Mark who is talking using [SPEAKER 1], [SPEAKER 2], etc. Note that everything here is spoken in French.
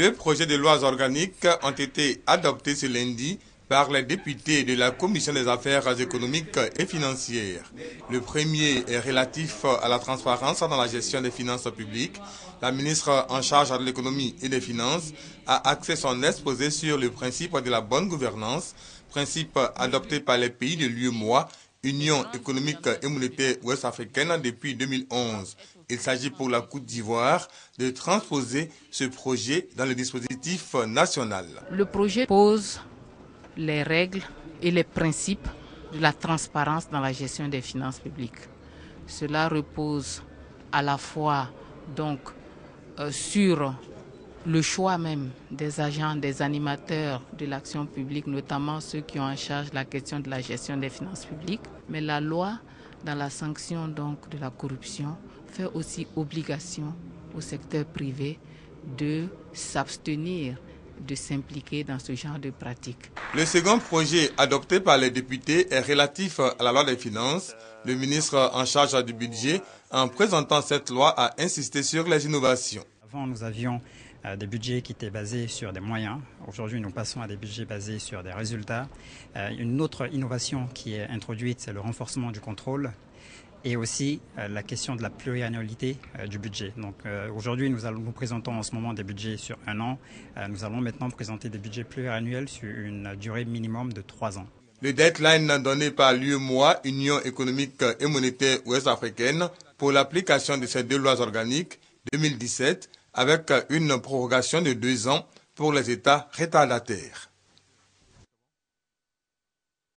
[SPEAKER 1] Deux projets de lois organiques ont été adoptés ce lundi par les députés de la Commission des affaires économiques et financières. Le premier est relatif à la transparence dans la gestion des finances publiques. La ministre en charge de l'économie et des finances a axé son exposé sur le principe de la bonne gouvernance, principe adopté par les pays de l'UEMOA, Union économique et monétaire ouest-africaine depuis 2011. Il s'agit pour la Côte d'Ivoire de transposer ce projet dans le dispositif national.
[SPEAKER 2] Le projet pose les règles et les principes de la transparence dans la gestion des finances publiques. Cela repose à la fois donc euh, sur le choix même des agents, des animateurs de l'action publique, notamment ceux qui ont en charge la question de la gestion des finances publiques. Mais la loi, dans la sanction donc de la corruption, fait aussi obligation au secteur privé de s'abstenir de s'impliquer dans ce genre de pratiques.
[SPEAKER 1] Le second projet adopté par les députés est relatif à la loi des finances. Le ministre en charge du budget, en présentant cette loi, a insisté sur les innovations.
[SPEAKER 3] Avant, nous avions euh, des budgets qui étaient basés sur des moyens. Aujourd'hui, nous passons à des budgets basés sur des résultats. Euh, une autre innovation qui est introduite, c'est le renforcement du contrôle et aussi euh, la question de la pluriannualité du budget. Donc aujourd'hui, nous, nous présentons en ce moment des budgets sur un an. nous allons maintenant présenter des budgets pluriannuels sur une durée minimum de trois ans.
[SPEAKER 1] Le deadline donné par l'UEMOA, Union économique et monétaire ouest-africaine, pour l'application de ces deux lois organiques 2017, avec une prorogation de deux ans pour les États retardataires.